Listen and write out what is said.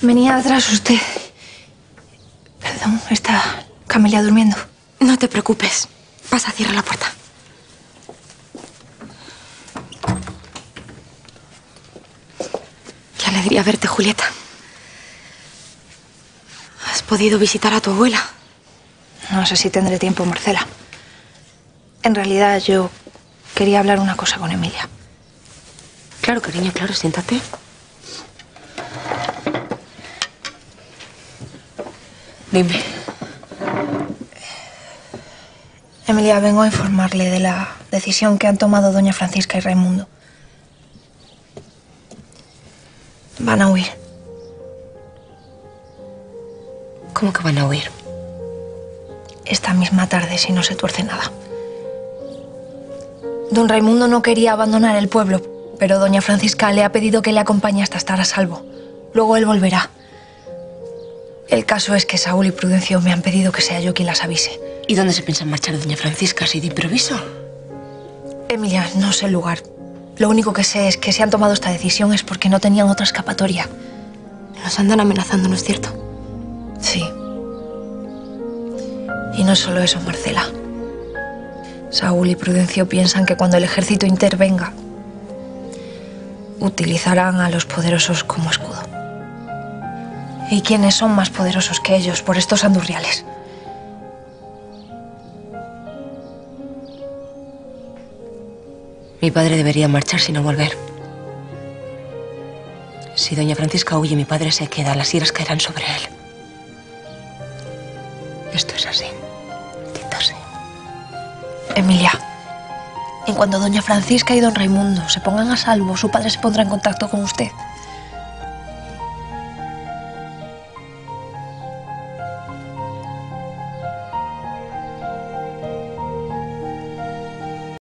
Venía atrás usted. Perdón, está Camelia durmiendo. No te preocupes. Pasa, cierra la puerta. Qué alegría verte, Julieta. ¿Has podido visitar a tu abuela? No sé si tendré tiempo, Marcela. En realidad, yo quería hablar una cosa con Emilia. Claro, cariño, claro, siéntate. Dime. Emilia, vengo a informarle de la decisión que han tomado doña Francisca y Raimundo. Van a huir. ¿Cómo que van a huir? Esta misma tarde, si no se tuerce nada. Don Raimundo no quería abandonar el pueblo, pero doña Francisca le ha pedido que le acompañe hasta estar a salvo. Luego él volverá. El caso es que Saúl y Prudencio me han pedido que sea yo quien las avise. ¿Y dónde se piensa marchar doña Francisca así de improviso? Emilia, no sé el lugar. Lo único que sé es que si han tomado esta decisión es porque no tenían otra escapatoria. Nos andan amenazando, ¿no es cierto? Sí. Y no solo eso, Marcela. Saúl y Prudencio piensan que cuando el ejército intervenga, utilizarán a los poderosos como escudo. ¿Y quiénes son más poderosos que ellos por estos andurriales? Mi padre debería marcharse y no volver. Si doña Francisca huye, mi padre se queda. Las iras caerán sobre él. Esto es así. Maldita sea. Emilia, en cuanto doña Francisca y don Raimundo se pongan a salvo, su padre se pondrá en contacto con usted.